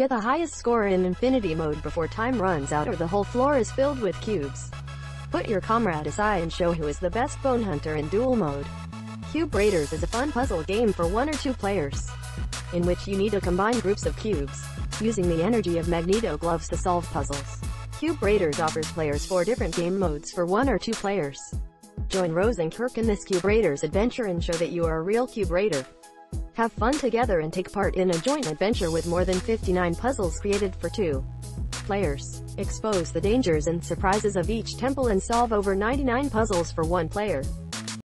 Get the highest score in Infinity Mode before time runs out or the whole floor is filled with cubes. Put your comrade aside and show who is the best bone hunter in duel mode. Cube Raiders is a fun puzzle game for one or two players, in which you need to combine groups of cubes, using the energy of Magneto gloves to solve puzzles. Cube Raiders offers players four different game modes for one or two players. Join Rose and Kirk in this Cube Raiders adventure and show that you are a real Cube Raider. Have fun together and take part in a joint adventure with more than 59 puzzles created for two players. Expose the dangers and surprises of each temple and solve over 99 puzzles for one player.